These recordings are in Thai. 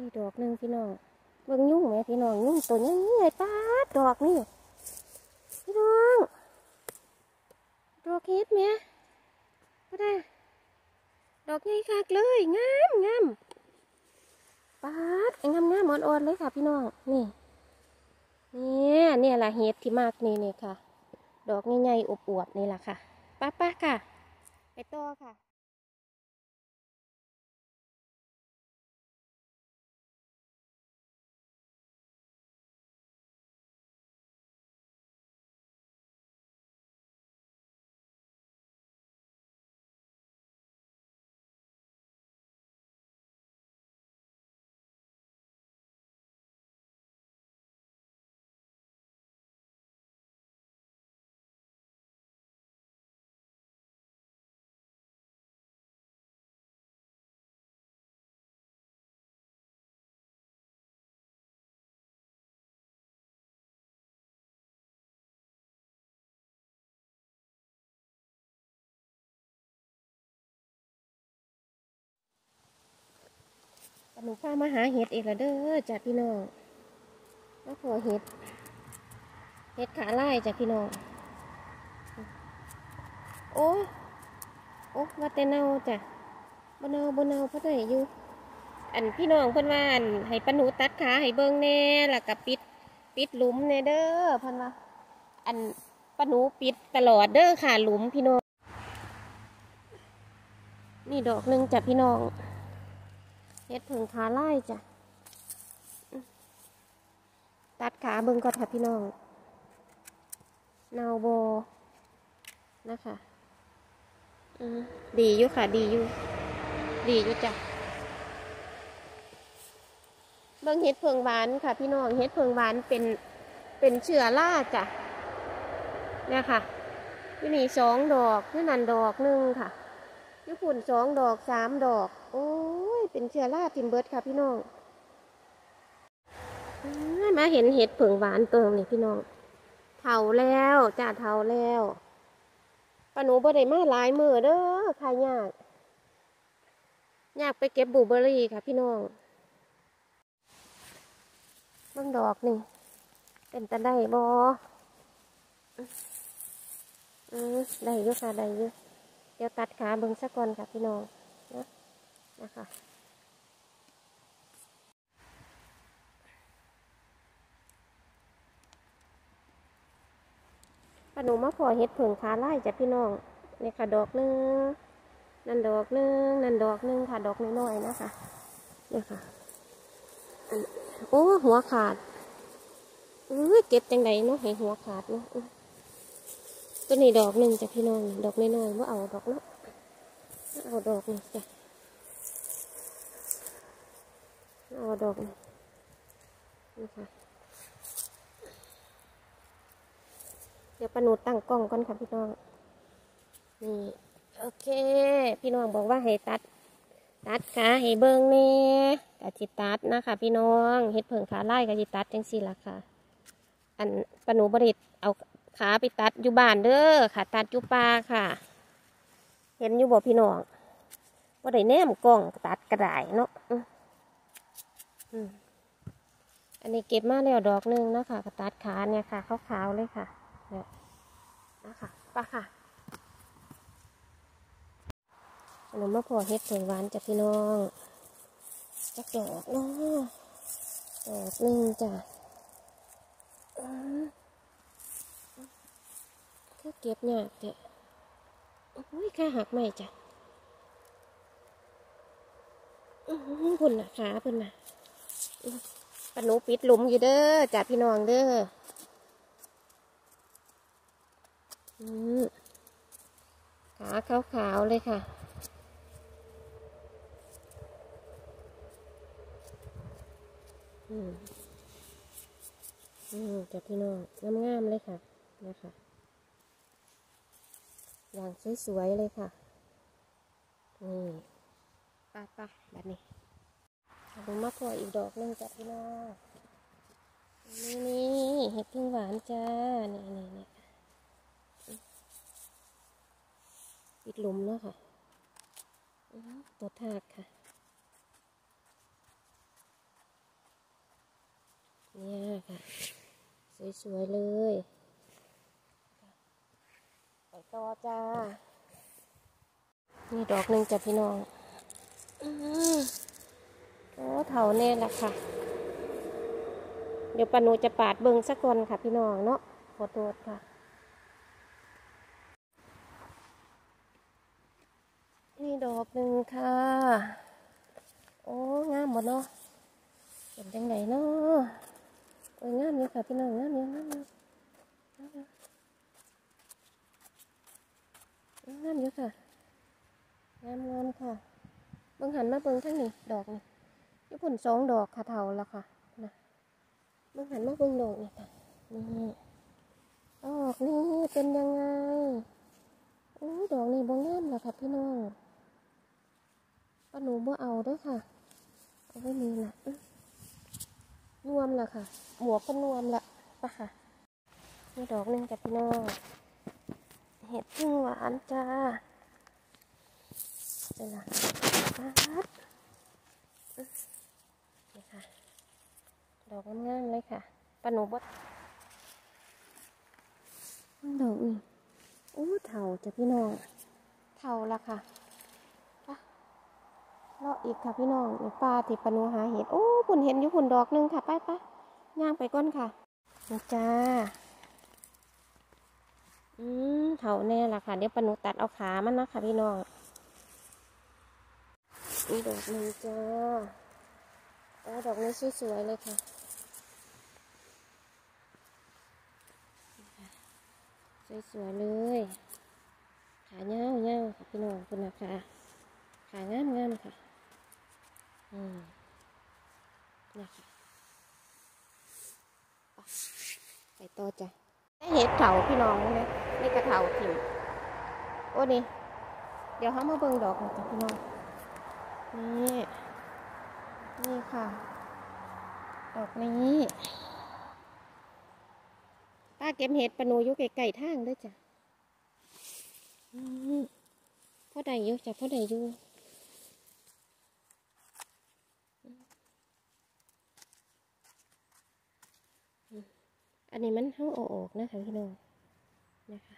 นี่ดอกหนึ่งพี่น้องเบิ่งยุ่งไหมพี่น้องยุ่งตัวนี้ใหญ่ป้าดดอกนี่พี่น้องดอกเฮ็ดไหมก็ได้ดอกใหญ่คักเลยงามงามป้าดงามงามอ่อนๆเลยค่ะ พี่น้องนี่เนี่ยเนี่ยแหละเฮ็ดที่มากนี่นี่ค่ะ ดอกใหญ่ๆอวบๆนี่แหละค่ะป้าป้าค่ะ ไปต่อค่ะ หนูพามาหาเห็ดอีกแล้วเด้อจ้ะพี่น้องมาขอเห็ด เห็ดขาไล่จ้ะพี่น้อง โอ้โอ้ว่าแต่เนาจ้ะบนเนาบนเนาเพราะได้อยู่ อันพี่น้องเพิ่อนว่าอันให้ปนูตัดขาให้เบิ่งแน่แล้วก็ปิด ปิดหลุมแน่เด้อเพิ่นว่า อันปนูปิดตลอดเด้อค่ะหลุมพี่น้อง นี่ดอกหนึ่งจ้ะพี่น้อง เฮ็ดผึ่งขาไล่จ้ะ ตัดขาเบิ่งก่อนค่ะพี่น้องนาวโบนะคะอืมดีอยู่ค่ะ ดีอยู่ ดีอยู่จ้ะ เบิ่งเฮ็ดเพิงหวานค่ะ พี่น้องเฮ็ดเพิงหวานเป็นเป็นเชื้อราจ้ะเนี่ยค่ะที่นี่สองดอกที่นั่นดอกหนึ่งค่ะญี่ปุ่นสองดอกสามดอก โอ้ ยเป็นเชื้อราทิมเบิร์ดค่ะพี่น้องมาเห็นเห็ดเผิงหวานเติมนี่พี่น้องเถาแล้วจ้าเถาแล้วปนูบ่ได้มาหลายมือเด้อค่ะยาก ยากไปเก็บบูเบอรี่ค่ะพี่น้องเบิ่งดอกนี่ เป็นตะได้บออืมได้อยู่ค่ะได้อยู่เดี๋ยวตัดขาเบิ้งสักก่อนค่ะพี่น้องนะนะคะ หนูมาพอเห็ดเผิงขาไล่จากพี่น้องนี่ค่ะดอกหนึงนั่นดอกหนึงนั่นดอกหนึงค่ะดอกน้อยๆนะคะเนี่ยค่ะโอ้หัวขาดเออเก็บจังไดเนาะให้หัวขาดเนาะตัวนี้ดอกหนึ่งจากพี่น้องดอกน้อยๆว่าเอาดอกเนาะเอาดอกนี่จ้ะเอาดอกนี่นี่ค่ะ ดี๋ยวปาหนูตั้งกล้องก่อนค่ะพี่น้อง นี่ โอเค พี่น้องบอกว่าให้ตัด ตัดขาให้เบิ้งเน่กะจิตัดนะคะพี่น้องเฮ็ดเผิงขาไล่กะจิตัดจังสี่ละค่ะ อันปาหนูบริษเอาขาไปตัดอยู่บ้านเด้อค่ะ ตัดอยู่ป่าค่ะ เห็นอยู่บ่พี่น้องว่าได้แนมกล้องตัดกระดาษเนาะอันนี้เก็บมาแล้วดอกหนึงเนาะคะก็ตัดขาเนี่ยค่ะขาวๆเลยค่ะ เนี่ยนะคะปะค่ะอันนี้มาพอเฮ็ดเผืองหวานจ้ะพี่น้องจักดอกเนาะดอกหนึ่งจ้ะก็เก็บยากเด้ออุ้ยขาหักใหม่จ้ะหุ่นน่ะขาพุ่นนะปนูปิดหลุมอยู่เด้อจ้ะพี่น้องเด้ออืม ขาขาวๆเลยค่ะ อืมอืมจ้ะพี่น้องงามๆเลยค่ะ นะคะ อย่างสวยๆเลยค่ะ นี่ป้าป้าแบบนี้เอาลงมาพออีกดอกหนึงจ้ะพี่น้องนี่นี่เห็ดพึ่งหวานจ้า นี่นี่นี่ ติดลมแล้วค่ะ ตัวทากค่ะ เนี่ยค่ะ สวยๆเลย ไปต่อจ้า นี่ดอกหนึ่งจ้ะพี่น้องโอ้เถาแน่ละค่ะ เดี๋ยวปานูจะปาดเบิงสักก่อนค่ะพี่น้องเนาะขอโทษค่ะ ดอกหนึ่งค่ะ โอ้งามหมดเนาะเป็นจังไหนเนาะโอ้ยงามอยู่ค่ะพี่น้องงามอยู่งามอยู่งามอยู่งามอะค่ะงามงามค่ะเบิ่งหันมาเบิ่งทั้งนี้ดอกนี่ญี่ปุ่นสองดอกค่ะเท่าแล้วค่ะนะเบิ่งหันมาเบิ่งดอกนี่ค่ะนี่ดอกนี่เป็นยังไงโอ้ดอกนี่บ่งามแล้วค่ะพี่น้อง ป้าหนูบ่เอาเด้วยค่ะ เอาไว้นี่นะอื้อนวมละค่ะ หมวกก็นวมละปะค่ะนี่ดอกหนึงจ้ะพี่น้องเห็ดพึ่งหวานจ้าเดี๋ยวนะปั๊บนี่ค่ะ ดอกงามๆเลยค่ะปาหนูบดดอกนี่อู้เถาจ้ะพี่น้องเถาละค่ะไป เลาะอีกค่ะพี่น้องนี่ปลาที่ปนูหาเห็ดโอ้คุณเห็นอยู่คุณดอกหนึงค่ะไปไปย่างไปก้นค่ะนี่จ้าอืมเถาแน่ละค่ะ เดี๋ยวปนุตัดเอาขามันนะค่ะพี่น้องนี่ดอกนึงจ้าดอกนี้สวยๆเลยค่ะสวยๆเลย ขาเงาเงาค่ะพี่น้องคุณนะคะขางามงามค่ะ อืมนี่ค่ะไปต่อจ้ะได้เห็ดเถาพี่น้องนะนี่กระเถาถิ่มโอ้นี่เดี๋ยวเขามาเบิ่งดอกน่อยจ้ะพี่น้อง นี่ นี่ค่ะ ดอกนี้ป้าเก็บเห็ดปะโนอยู่ไกลๆทางด้วยจ้ะอืมพ่อใดยูจ้ะพ่อใดยู อันนี้มันเข้าออกนะคะพี่น้องนะคะ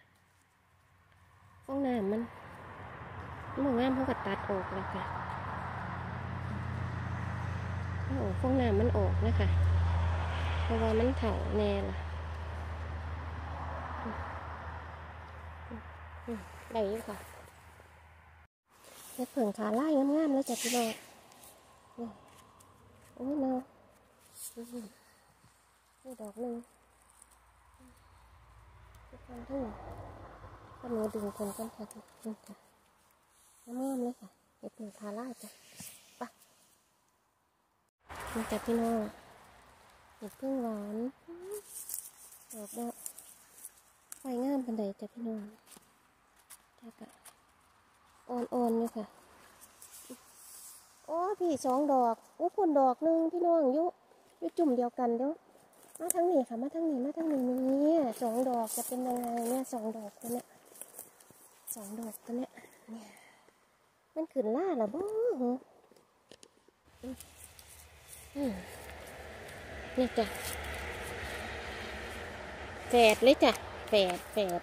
ฟองน้ำมันมันบ่งามเขาก็ตัดออกแล้วค่ะเอาออกฟองน้ำมันออกนะคะเพราะว่ามันเถาแน่ล่ะได้อยู่ค่ะเฮ็ดเผิงขาไล่งามๆแล้วจ้ะพี่น้องโอ้ยนาะอืมนี่ดอกหนึ่ง ทุ่งก็หนูดึงคนกันค่ะนี่ค่ะน้ำงามเลยค่ะเห็ดหนึ่งคาร่าจ้ะไปนี่จ้ะพี่น้องเห็ดพึ่งหวานดอกดอกไฟงามเป็นไดจ้ะพี่น้องจ้ะกะอ่อนๆเลยค่ะโอ้พี่สองดอกโอ้พุ่นดอกหนึ่งพี่น้องอยุยุจุ่มเดียวกันเด้อ มาทางนี้ค่ะ มาทางนี้ มาทางนี้เนี่ยสองดอกจะเป็นยังไงเนี่ยสองดอกตัวเนี้ยสองดอกตัวเนี้ยเนี่ยมันขึ้นล่าเหรอบ่เหรออืมอืมนี่จ้ะแฝดเลยจ้ะแฝดแฝด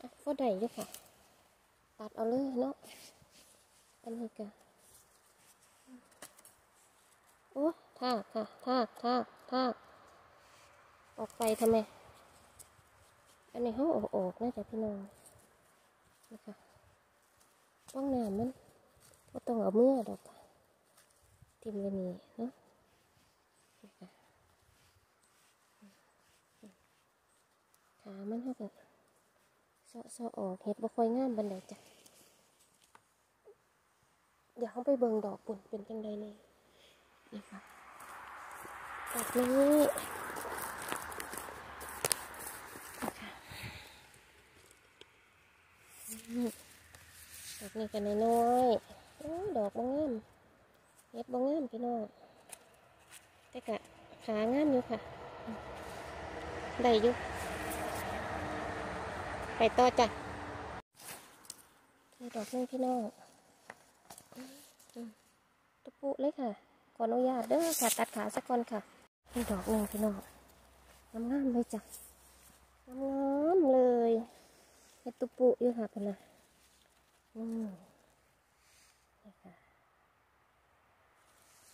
อะก็ได้ยู่ค่ะ ตัดเอาเลยเนาะ อันนี้ก็โอ้ ทากค่ะทากทากทากออกไปทำไม อันนี้เขาออกออกนะจ๊ะพี่น้องนะคะต้องน้ำมันก็ต้องเอาเมื่อดอกค่ะทิมไว้นี่เนาะขามันเขาแบบเสาะเสาะออกเห็ดบ่ค่อยงามบันไดจ้ะเดี๋ยวเขาไปเบิงดอกปุ่นเป็นจังไดเนี่ยนี่ค่ะ แบบนี้ดอกนี้กันน้อยโอ้ดอกบางงามเฮ็ดบางงามพี่น้องแต่กะขางามอยู่ค่ะได้อยู่ไปต่อจ้ะนี่ดอกนึงพี่น้องตะปุเลยค่ะขออนุญาตเด้อค่ะตัดขาสักก่อนค่ะ นี่ดอกหนึ่งพี่น้องงามๆเลยจ้ะงามๆเลยเฮ็ดตุปุอยู่ค่ะพะนะอืมนี่ค่ะ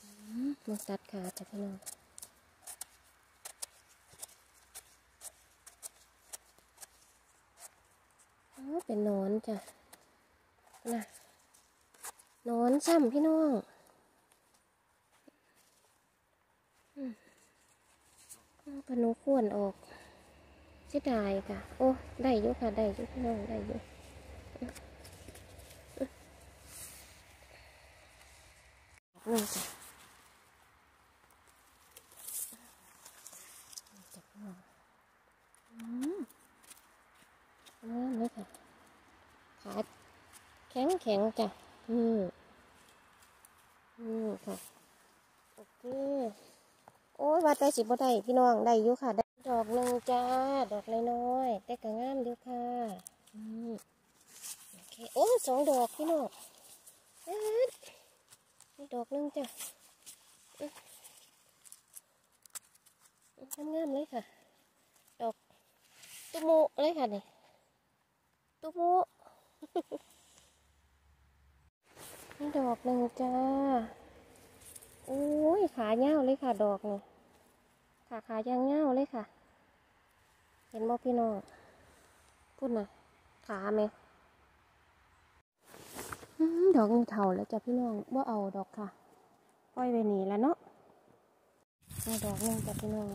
อืมมันตัดขาจ้ะพี่น้องอ๋อเป็นนอนจ้ะนะนอนซ้ำพี่น้อง อืม ปนุขวนออกเสียดายค่ะ โอ้ได้ยู่ค่ะ ได้ยู่พี่น้องได้ยู่นี่จ้ะจ้ะพี่น้องอืมงามเลยค่ะขาแข็งแข็งจ้ะอืมอืมค่ะ โอเค อ้ยว่าแต่สิบ่ได้พี่น้องได้อยู่ค่ะ ได้ดอกหนึ่งจ้า ดอกน้อยๆแต่ก็งามอยู่ค่ะอืมโอเคโอ้สองดอกพี่น้องนี่ดอกหนึ่งจ้ะอืมงามๆเลยค่ะ ดอกตุโมเลยค่ะนี่ตุโมนี่ดอกหนึ่งจ้า โอ้ย ขาเงาเลยค่ะ ดอกเนี่ย ขาขายางเงาเลยค่ะ เห็นบ่พี่น้องพูดหน่อยขาไหมดอกนี่เท่าแล้วจ้ะพี่น้องว่าเอาดอกค่ะปล่อยไปหนีแล้วเนาะนี่ดอกนึงจ้ะพี่น้อง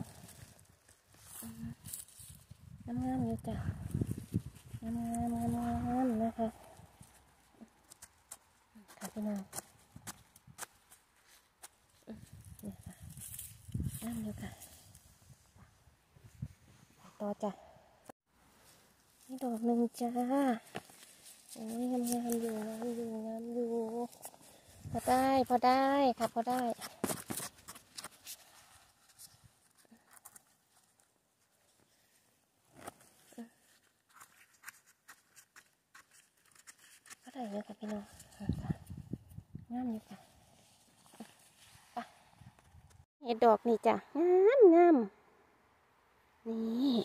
น้ำงามๆอยู่จ้ะงามๆงามๆงามๆนะคะ ค่ะพี่น้องอืมนี่ค่ะน้ำเดียวค่ะไปต่อ จ้ะนี่ดอกหนึ่งจ้าโอ้ยงามงามอยู่งามอยู่งามอยู่ พอได้พอได้ค่ะพอได้พอได้เลยค่ะพี่น้องงามอยู่ค่ะไปเห็ดดอกนี่จ้ะงามงามนี่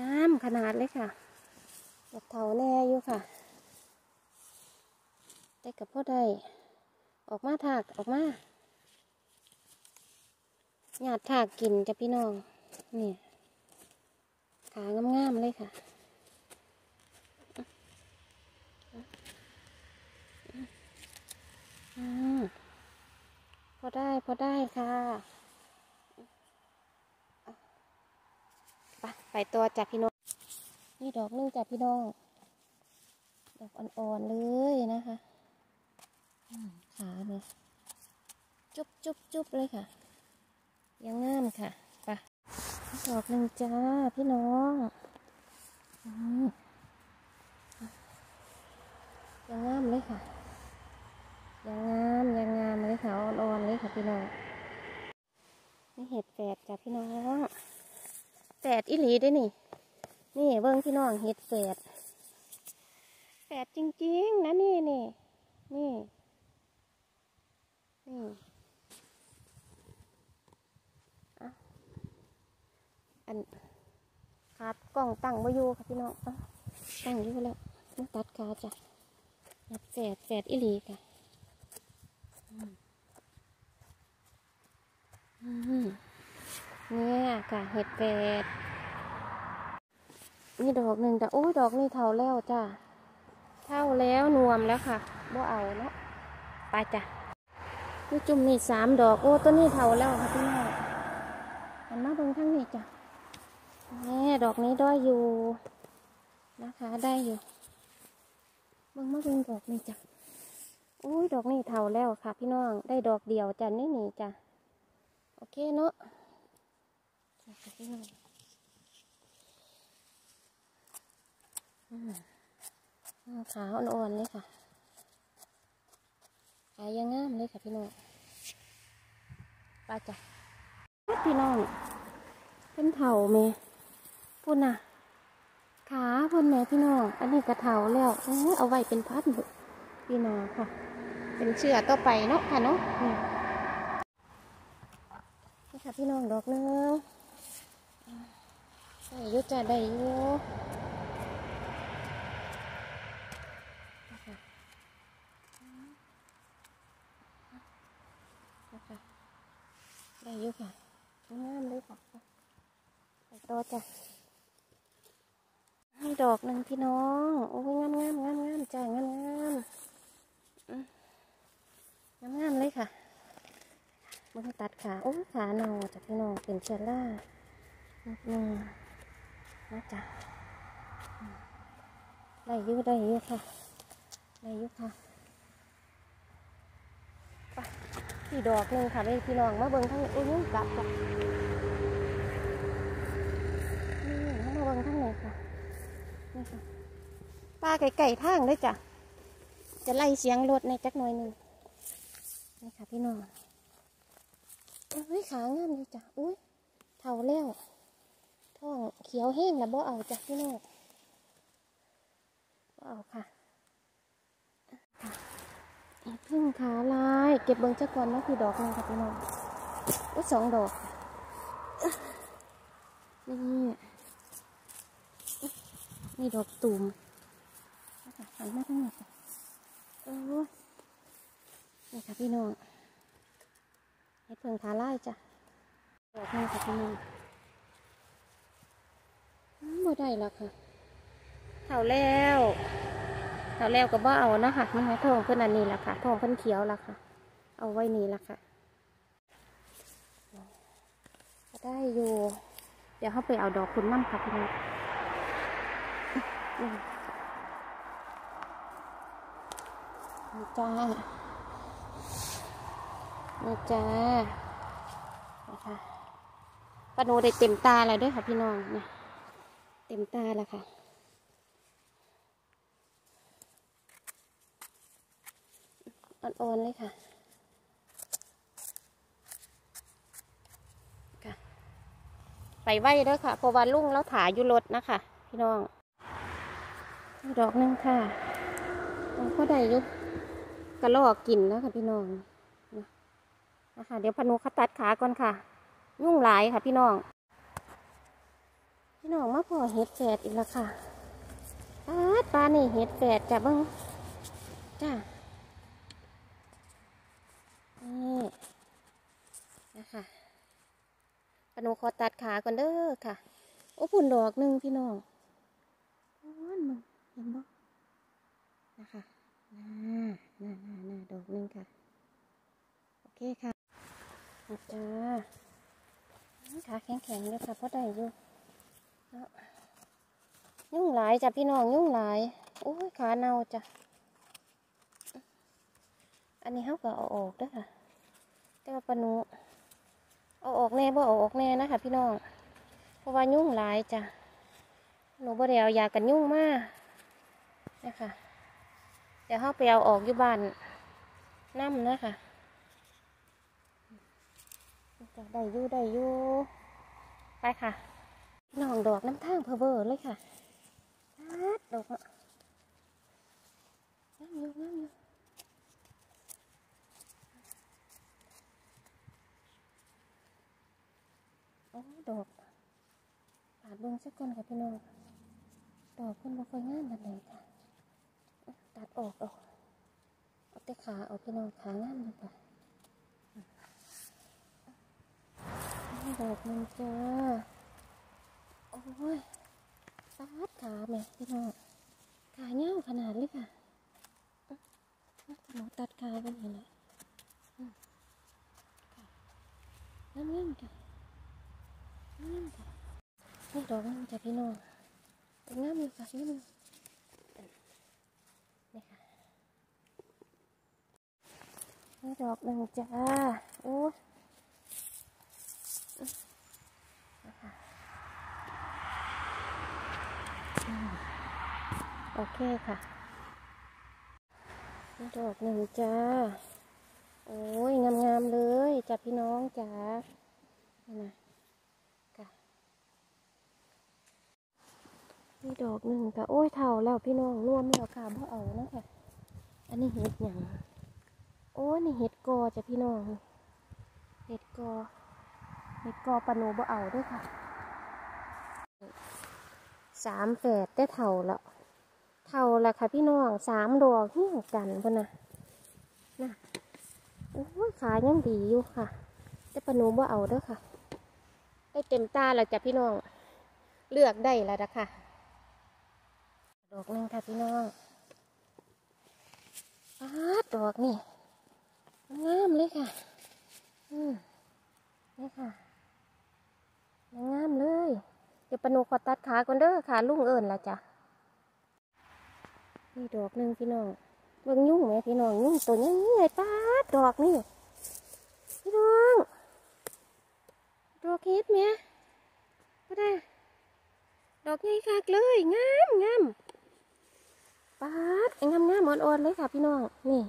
งามขนาดเลยค่ะดอกเถาแน่อยู่ค่ะแต่กับพ่อได้ ออกมาถากออกมาหยาดถากกินจ้ะพี่น้อง นี่ขางามๆเลยค่ะอืมพอได้ พอได้ค่ะ ไปตัวจากพี่น้องนี่ดอกหนึงจากพี่น้อง ดอกอ่อนๆเลยนะคะอืมขาเนี่ยจุบจุบจุบเลยค่ะ ยังงามค่ะไปดอกหนึ่งจ้าพี่น้องอยังงามเลยค่ะ ยังงามยังงามเลยค่ะอ่อนๆเลยค่ะพี่น้องนี่เห็ดแฝดจ้ะพี่น้อง แฝดอิหลีได้นี่ นี่เบิ้งพี่น้องเห็ดแฝดแฝดจริง ๆ นะนี่นี่นี่ นี่อะอันครับกล้องตั้งไว้อยู่ค่ะพี่น้องตั้งอยู่แล้วต้องตัดขาจ้ะเห็ดแฝดแฝดอิหลีค่ะอืม เนี่ยค่ะเห็ดเป็ดนี่ดอกหนึ่งแต่โอ้ยดอกนี่เท่าแล้วจ้ะเท่าแล้วนวมแล้วค่ะบ่เอาเนาะไปจ้ะนี่จุ่มนี่สามดอกโอ้ตัวนี้เท่าแล้วค่ะพี่น้องหันมาเบิ่งข้างนี้จ้ะนี่ดอกนี้ด้อยอยู่นะคะได้อยู่เบิ่งมาเบิ่งดอกนี้จ้ะโอ้ยดอกนี้เท่าแล้วค่ะ พี่น้องได้ดอกเดียวจ้ะนี่นี่จ้ะโอเคเนาะ ขาวอ่อนๆเลยค่ะขายยังงามเลยค่ะพี่น้องไปจ้ะพี่น้องเป็นเถาเมพุ่นน่ะ ขาพิ่นแม่พี่น้อง อันนี้กระเถาแล้วเอาไว้เป็นพัดพี่น้องค่ะ เป็นเชือต่อไปเนาะค่ะเนาะนี่ค่ะพี่น้องดอกหนึง ได้ยุจ้ะได้ยุได้ยุค่ะงามเลยค่ะไปต่อจ้ะให้ดอกหนึ่งพี่น้อง โอ้ยงามงามงามงามจ้ะงามงามงามงามเลยค่ะมันตัดขา โอ้ขาเนาจากพี่น้องเป็นเชลล่านิดนึง นะจ๊ะได้ยุได้ยุค่ะได้ยุค่ะไปพี่ดอกหนึ่งค่ะไปพี่น้องมาเบิ่งทั้งโอ้ยยุ่งกลับจ้ะนี่มาเบิ่งทั้งไหนค่ะนี่ค่ะป้าไก่ไก่ทางได้จ้ะจะไล่เสียงรถในจักหน่อยหนึ่งนี่ค่ะพี่น้องอุ้ยขางามเลยจ้ะอุ้ยเท่าแล้ว ท้องเขียวแห้งแล้วบ่เอาจ้ะพี่น้องบ่เอาค่ะค่ะอีพึ่งขาลาย เก็บเบิ้งจักก่อนนะคือดอกนึงค่ะพี่น้องอุ้สองดอก นี่นี่ดอกตุ่มหันมาทางนี้ะเออนี่ค่ะพี่น้องเห็ดเพิ่งขาไล่จ้ะดอกนี้ค่ะพี่น้อง บ่ได้และค่ะเท่าแล้วเท่าแล้วก็บ่เอานะคะมันให้ทองเพิ่นอันนี้ละค่ะทองเพิ่นเขียวละค่ะ เอาไว้นี่ละค่ะก็ได้อยู่ เดี๋ยวเขาไปเอาดอกคุณน้ำค่ะพี่น้องนี่นี่จ้านี่จ้านะคะปาโนได้เต็มตาแล้วเด้วยค่ะพี่น้องนะเต็มตาแล้วค่ะอ่อนๆเลยค่ะค่ะไปไหวเด้อค่ะเพราะว่าลุงแล้วถาอยู่รถนะคะ พี่น้องดอกหนึงค่ะมันก็ได้ยุกระลอกกินแล้วค่ะพี่น้องนะคะเดี๋ยวพนุขตัดขาก่อนค่ะ ยุ่งหลายค่ะพี่น้อง พี่น้องมาพอเห็ดแฝดอีกแล้วค่ะปลาปลานี่เห็ดแฝดจ้ะบิ้งจ้านี่นะคะพนุขอตัดขาก่อนเด้อค่ะ โอ้ปุ่นดอกหนึ่งพี่น้องอ้อนมึงเห็นบ่นะคะน่าน่าน่าน่าดอกหนึ่งค่ะ โอเคค่ะจ้าขาแข็งๆเลยค่ะเพราะได้อยู่ ยุ่งหลายจ้ะพี่น้องยุ่งหลายโอ้ยขาเน่าจ้ะอันนี้เขาก็เอาออกด้วยค่ะ แต่ว่าปนุเอาออกแน่บ่เอาออกแน่นะคะพี่น้องเพราะว่ายุ่งหลายจ้ะหนูบ่ได้เอายากันยุ่งมากนะคะเดี๋ยวเขาไปเอาออกอยู่บ้านน้ำนะคะจ้ะได้ยู่ได้ยู่ไปค่ะ น้องดอกน้ำทางเพอเวอร์เลยค่ะอาดอกมะงามอยู่งามอยู่โอ้ดอกปาดเบิ้งสักก่อนค่ะพี่น้องดอกคนบ่ค่อยงามแบบไหนค่ะตัดออกออกเอาแต่ขาเอาพี่น้องขางามเลยค่ะดอกหนึงจ้า โอ้ยตาดขาแม่พี่น้องขาเงาวขนาดเลยค่ะอื้อหนูตัดขาเป็นเห็นเลยน้ำเงี้ยจ้ะน้ำเงี้ยจ้ะนี่ดอกนึงจ้ะพี่น้องเป็นน้ำอยู่ค่ะน้ำอยู่นี่ค่ะนี่ดอกหนึ่งจ้าโอ้ย โอ เคค่ะดอกหนึ่งจ้า โอ้ย งามๆเลยจ้ะพี่น้องจ้านี่นะค่ะนี่ดอกหนึ่งค่ะ โอ้ยเท่าแล้วพี่น้องรวมแล้วค่ะพ่อเอานะค่ะ อันนี้เห็ดหยังโอ้ยนี่เห็ดกอจ้ะพี่น้อง เห็ดกอ เห็ดกอปนูบ่เอาด้วยค่ะ สามแฝดได้เท่าแล้ว เท่าแล้วค่ะพี่น้องสามดอกเฮี้ยงกันพ่นนะน่ะโอ้ยขายังดีอยู่ค่ะแต่ปะหนูบ่าเอาเด้อค่ะ ได้เต็มตาแล้วจ้ะพี่น้อง เลือกได้แล้วนะค่ะ ดอกหนึงค่ะพี่น้องปาดดอกนี่งามเลยค่ะ อืมนี่ค่ะงามเลย เดี๋ยวปะหนูขอตัดขาก่อนเด้อขาลุงเอิญละจ้ะ นี่ดอกหนึ่งพี่น้องเบิ่งยุ่งไหมพี่น้องยุ่งตัวนี้ไงป้าดอกนี่พี่น้องดอกเฮ็ดไหมก็ได้ดอกใหญ่คักเลยงามงามป้างามงามอ่อนๆเลยค่ะ พี่น้องนี่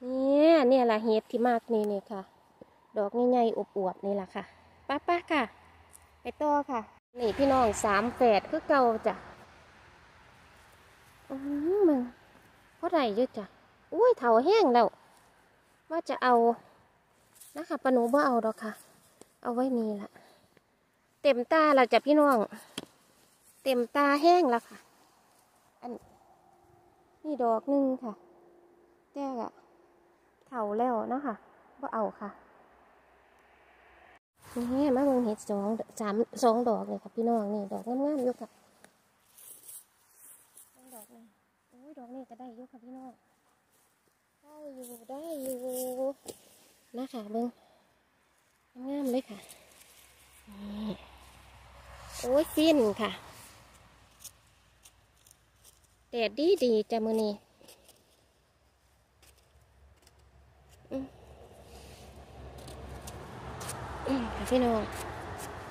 เนี่ยเนี่ยแหละเฮ็ดที่มากนี่นี่ค่ะ ดอกใหญ่ๆอวบๆนี่แหละค่ะป้าป้าค่ะ ไปต่อค่ะ นี่พี่น้องสามแฝดคือเก่าจ้ะ อืมมึงเพราะไรเยอะจ้ะอุ้ยเถาแห้งแล้ว ว่าจะเอานะคะปะหนูบ่เอาดอกค่ะ เอาไว้นี่ละเต็มตาแล้วจ้ะพี่น้อง เต็มตาแห้งแล้วค่ะ อันนี่ดอกหนึงค่ะแจ้กะเถาแล้วเนาะค่ะบ่เอาค่ะนี่มาเบิ่งเห็ดสองสามสองดอกเลยค่ะพี่น้องนี่ดอกงามๆอยู่ค่ะ ดอกนี่โอ้ย ดอกนี่ก็ได้อยู่ค่ะพี่น้องได้อยู่ได้อยู่นะคะเบิ้งงามเลยค่ะโอ้ยฟินค่ะแดดดีดีจ้ะมือนี้อืมค่ะพี่น้อง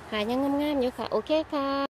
หายังงามๆอยู่ค่ะ โอเคค่ะ